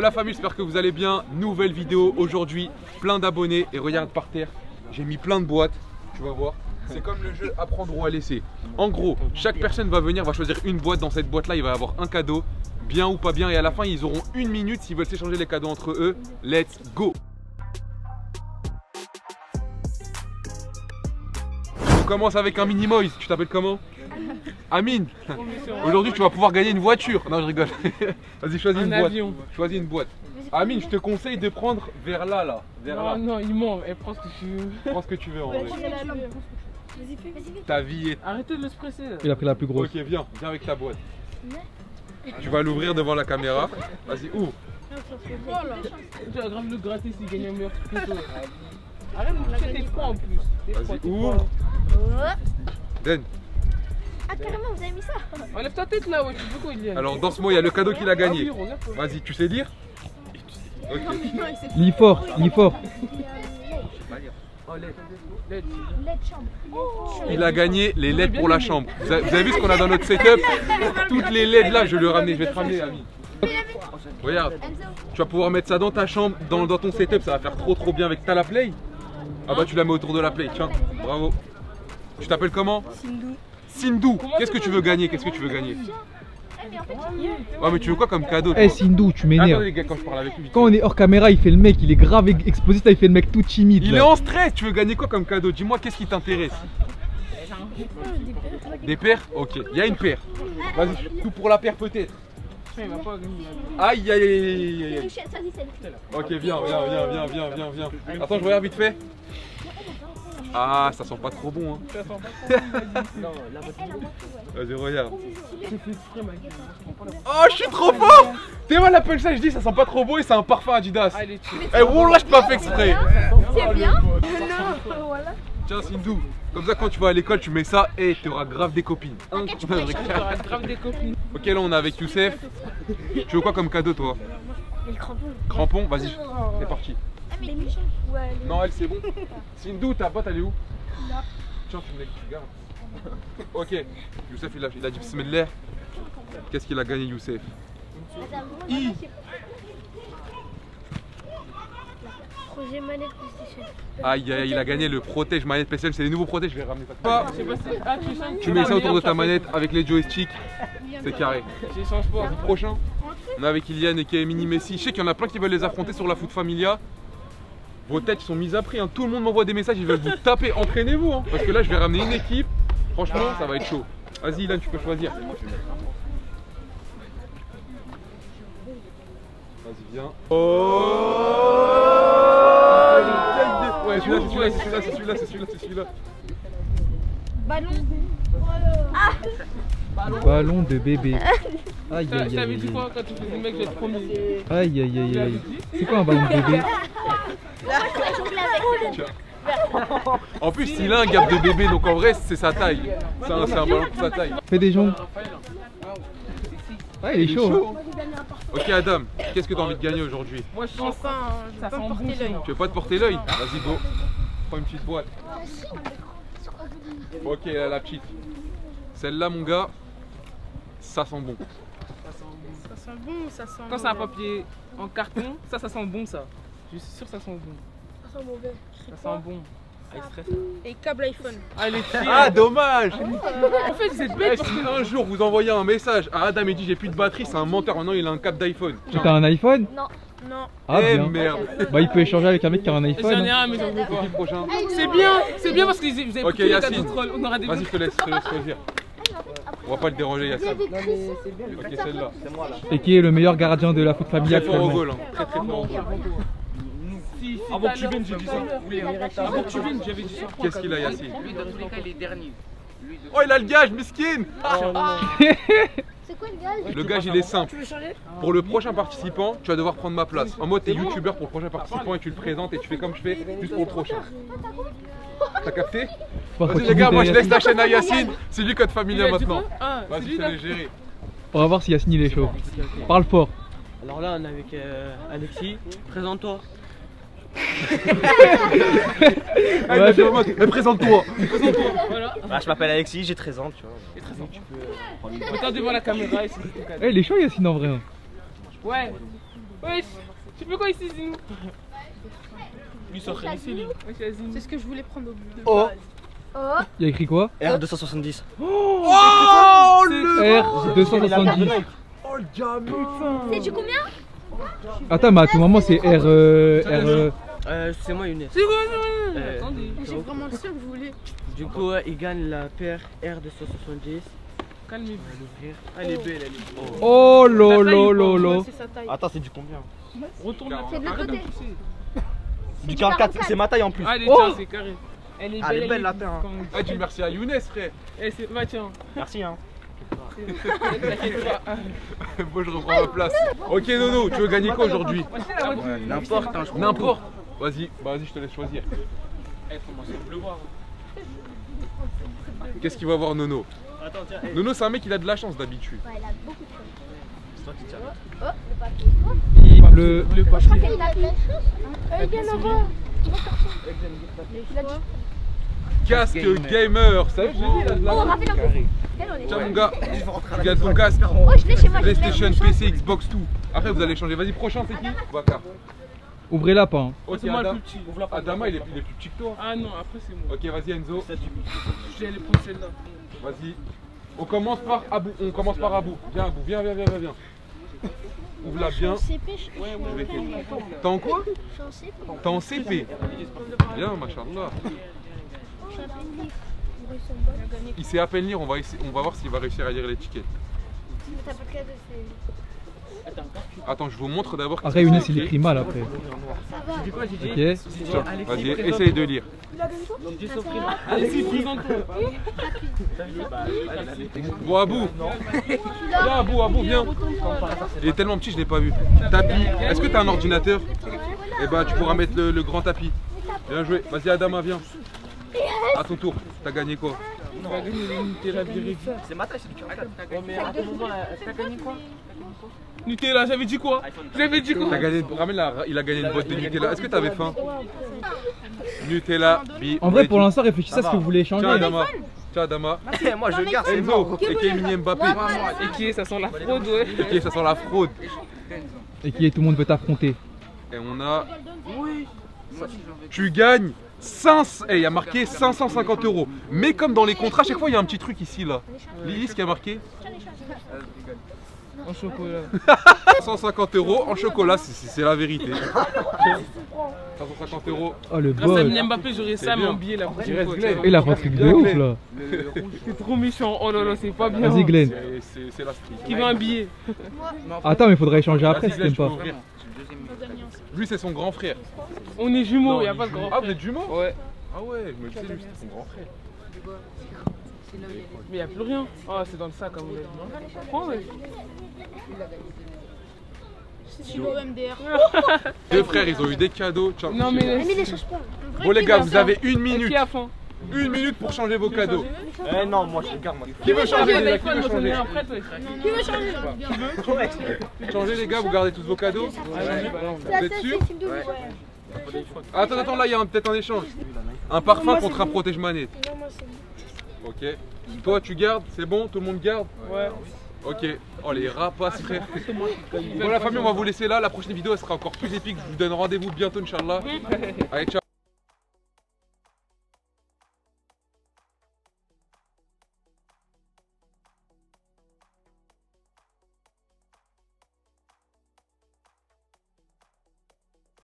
La famille, j'espère que vous allez bien. Nouvelle vidéo aujourd'hui, plein d'abonnés. Et regarde par terre, j'ai mis plein de boîtes. Tu vas voir. C'est comme le jeu apprendre ou à laisser. En gros, chaque personne va venir, va choisir une boîte. Dans cette boîte-là, il va avoir un cadeau, bien ou pas bien. Et à la fin, ils auront une minute s'ils veulent s'échanger les cadeaux entre eux. Let's go commence avec un mini Moise. Tu t'appelles comment Amine Aujourd'hui, tu vas pouvoir gagner une voiture. Non, je rigole. Vas-y, choisis Un une boîte. Choisis une boîte. Amine, je te conseille de prendre vers là, là. Vers Non, là. non, il ment. Elle prend ce que tu veux. Prends ce que tu veux en vrai. Vas-y, fais. Ta vie est. Arrêtez de le presser. là. Il a pris la plus grosse. Ok, viens, viens avec ta boîte. Tu vas l'ouvrir devant la caméra. Vas-y, ouvre. Tu vas grave le gratter s'il gagne un meilleur truc que toi. Arrête de me tes en plus? Vas-y, ouvre. Froid. Den. Ah, carrément, vous avez mis ça Enlève ta tête là, ouais, tu veux quoi, Iliane Alors, dans ce mot, il y a le cadeau qu'il a gagné. Ah fait. Vas-y, tu sais lire Ok. Lis fort, lis fort. Oh. Il a gagné les LED pour la chambre. Vous avez, vu ce qu'on a dans notre setup Toutes les LED là, je vais le ramener. Je vais te ramener, Amine. Regarde, tu vas pouvoir mettre ça dans ta chambre, dans, dans ton setup. Ça va faire trop trop bien avec. T'as la play Ah bah, tu la mets autour de la play. Tiens, bravo. Tu t'appelles comment Sindou. Sindou, qu'est-ce que tu veux gagner Qu'est-ce que tu veux gagner Eh, mais en fait, Ouais, mais tu veux quoi comme cadeau Eh Sindou, tu m'énerves. les gars, quand je parle avec lui. Quand on est hors caméra, il fait le mec, il est grave ex- explosif, ça, il fait le mec tout timide. Il là. est en stress, tu veux gagner quoi comme cadeau Dis-moi, qu'est-ce qui t'intéresse Des paires Ok, il y a une paire. Vas-y, tout pour la paire peut-être. Putain, il va pas gagner. Aïe aïe aïe aïe aïe Ok, viens, viens, viens, viens, viens, viens, viens. Attends, je regarde vite fait. Ah, ça sent pas trop bon, hein. Ça sent pas trop bon, vas-y. Vas-y, regarde. Oh, je suis trop fort T'es mal appelle ça, je dis, ça sent pas trop beau et c'est un parfum Adidas. Ah. Eh, wallah, je pas fait exprès. C'est bien Non, voilà. Tiens, Sindou, comme ça, quand tu vas à l'école, tu mets ça et t'auras grave des copines. T'auras grave des copines. Ok, là, on est avec Youssef. Tu veux quoi comme cadeau, toi? Le crampon. Crampon Vas-y, c'est parti. Ah, mais méchants. Ouais, les- Non, elle, c'est bon. Sindou, ta boîte, elle est où Tiens, tu me la gardes. Ok, Youssef, il a, il a dit Bismillah. Qu'est-ce qu'il a gagné, Youssef I. Projet manette PlayStation. Aïe, aïe, aïe, il a gagné le protège manette PCL. C'est les nouveaux protèges, je vais ramener ça. Pas. Je sais pas si- Ah, tu Tu mets ça autour de ta manette avec les joysticks. C'est carré. Pas. Prochain, on est avec Iliane et qui Mini Messi. Je sais qu'il y en a plein qui veulent les affronter sur la Foot Familia. Vos têtes sont mises à prix. hein. Tout le monde m'envoie des messages, ils veulent vous taper. Entraînez-vous. hein. Parce que là, je vais ramener une équipe. Franchement, ça va être chaud. Vas-y, Ilan, tu peux choisir. Vas-y, viens. Oh Ouais, celui-là, c'est celui-là, c'est celui-là, c'est celui-là, c'est celui-là, celui-là. Ballon. Ballon de bébé. Aïe aïe aïe dit aïe. quoi quand tu faisais le mec, je vais te promis. Aïe aïe aïe aïe. C'est quoi un ballon de bébé? En plus, il a un gap de bébé, donc en vrai, c'est sa taille. C'est un, ballon pour sa taille. Fais des jambes. Ouais, il est chaud. hein. Ok, Adam, qu'est-ce que t'as envie de gagner aujourd'hui? Moi, je sens ça. Ça sent bon, sinon. Tu veux pas te porter l'œil? Vas-y, go. Prends une petite boîte. Ok, là, la petite. Celle-là, mon gars, ça sent bon. Ça sent bon, ça sent. Quand c'est un papier en carton, ça, ça sent bon, ça. Je suis sûr que ça sent bon. Ça sent mauvais. Ça sent bon. Ah. Et câble iPhone. Ah. Ah, dommage En fait, c'est bête parce Si que. un jour vous envoyez un message à Adam et dit j'ai plus de batterie, c'est un menteur. Maintenant, il a un cap d'iPhone. Tu as un iPhone? Non. Non. Ah eh bien. merde Bah il peut échanger avec un mec qui a un J'en iPhone. ai hein. un, mais j'en veux pas. Qui prochain C'est bien, c'est bien parce que vous avez Ok, pris les Yacine. cadeaux de troll. On aura des Vas-y, je te laisse, je te laisse choisir. On va pas le déranger, Yacine. Ok, celle-là. Et qui est le meilleur gardien de la foot Très familiale fort au goal. hein. Très très fort au goal. Si, si, Avant que tu viennes, j'ai dit ça. Avant que tu viennes, j'avais dit ça. Qu'est-ce qu'il a, Yacine Lui, dans tous les cas, il est dernier. Oh, il a le gage, miskin C'est quoi le gage Le gage, il est simple. Tu veux changer Pour le prochain participant, tu vas devoir prendre ma place. En mode, t'es youtubeur pour le prochain participant et tu le présentes et tu fais comme je fais, juste pour le prochain. T'as capté? Vas-y, les gars, moi je laisse la chaîne à Yacine. C'est lui code familia maintenant. Ah, Vas-y, je laisse gérer. On va voir si Yasmine il est chaud. Parle fort. Alors là, on est avec euh, Alexis. Présente-toi. Ah, mode, eh, présente-toi. Voilà. Bah, je m'appelle Alexis, j'ai 13 ans, tu vois. Et très simple. Attends devant la caméra et c'est tout cadeau. Eh, il est chaud Yacine en vrai. hein. Ouais. Wesh, tu fais quoi ici, Zinou Lui ici, lui. C'est ce que je voulais prendre au bout de Oh. base. Oh, Il y a écrit quoi? R270. Oh R 270. Oh le gamin c'est du combien? Attends, mais à tout moment c'est R. euh, R. euh, Euh, c'est moi, Younes. C'est quoi ça Euh, Attendez, J'ai vraiment le seul que je voulais. Du coup, euh, il gagne la paire R270. calmez-vous. On va l'ouvrir. Elle est belle, elle est belle. Oh La lo taille, lo quoi, lo Ouais, lo. c'est sa taille. Attends, c'est du combien Retourne la C'est de l'autre de côté. pousser. Du du 44, 44. c'est ma taille en plus. Allez, Oh tiens, c'est carré. Elle est Ah, belle, elle est belle, la paire, hein. Ah dis merci à Younes frère Eh, c'est. Tiens. Merci, hein. Moi je reprends ma place Ok Nono, tu veux gagner quoi aujourd'hui. N'importe, hein, je crois. N'importe Vas-y, bah, vas-y je te laisse choisir Eh, pleuvoir. Qu'est-ce qu'il va voir Nono Attends, tiens. Nono c'est un mec il a de la chance d'habitude Ouais, il a beaucoup de choses. C'est toi qui tiens. Oh, le papier. Il pleut. Le Je crois papier. qu'il a de la chance. Euh, viens là-bas. Il a dit. Casque gamer. Ça y est, je l'ai dit, de la Oh, rappelle un Tiens mon gars, tu gagnes ton casque. Oh, je l'ai chez moi. PlayStation. PC, Xbox, tout. Après vous allez changer, vas-y prochain c'est qui Bakar Ouvrez-la pas. hein. Ok C'est moi le Adam- plus petit. Adama il est, il est plus petit que toi. Ah non, après c'est moi. Ok vas-y Enzo, Je vais aller prendre celle-là. vas-y. On commence par Abou, on commence par Abou. Viens Abou, viens, viens, viens, viens, viens. Ouvre-la bien. T'es en quoi Je suis en CP. T'es en CP Bien, machallah Il sait à peine lire, on va, essayer- on va voir s'il va réussir à lire l'étiquette. Attends, je vous montre d'abord Après Younes il écrit. mal après. Ok. Vas-y, essaye de lire. Bon Abou Viens Abou, Abou, viens Il est tellement petit, je l'ai pas vu Tapis, est-ce que t'as un ordinateur? Eh bah tu pourras mettre le, le grand tapis Bien joué, vas-y Adama, viens À ton tour, t'as gagné quoi On va gagner les Nutella. C'est ma taille, c'est du 44. Ouais, mais à tout moment, t'as gagné quoi Nutella, j'avais dit quoi J'avais dit quoi T'as gagné, ramène la- il a gagné une boîte de Nutella, est-ce que t'avais faim Nutella, bi En vrai, pour l'instant, réfléchissez à ce que vous voulez Tiens changer. Adama, tiens Adama. Moi, je garde, c'est mort. et qui est Mini Mbappé Et qui est Ça sent la fraude, ouais. Et qui est, ça sent la fraude. Et qui est tout le monde veut t'affronter. Et on a. Tu gagnes 500. Eh, il y a marqué 550 euros. Mais comme dans les contrats, à chaque fois il y a un petit truc ici là. Lis ce qui a marqué En chocolat. 150 euros en chocolat, c'est- la vérité. 550 euros. Oh le Grâce à bol. Mbappé, j'aurais ça, mon billet la prochaine reste fois. Glenn. Il a truc de ouf là. C'est trop méchant. Oh là là, c'est pas bien. Vas-y Glenn. C'est- la street. Qui veut un billet? Attends, mais faudrait échanger après si t'aimes pas. Lui, c'est son grand frère. On est jumeaux, y a il pas de grand Ah, vous êtes jumeaux Ouais, Ah ouais, je me disais, lui, c'est son grand frère. mais y a plus rien. Ah, c'est dans le sac à mon avis. Prends, ouais. Deux frères, ils ont eu des cadeaux. Tiens, Non, mais. Mais les change pas. Bon, les gars, vous avez une minute. qui a faim Une minute pour changer vos cadeaux. Eh non, moi, je garde, moi. Qui veut changer les gars Qui veut changer. Qui veut changer Changez les gars, vous gardez tous vos cadeaux Vous êtes Attends, attends, là il y a peut-être un échange. Un parfum contre un protège-manette. Non, moi c'est bon. Ok. Toi tu gardes, c'est bon Tout le monde garde Ouais. Ok. Oh les rapaces frère. Bon la famille, on va vous laisser là. La prochaine vidéo elle sera encore plus épique. Je vous donne rendez-vous bientôt Inch'Allah. Allez, ciao.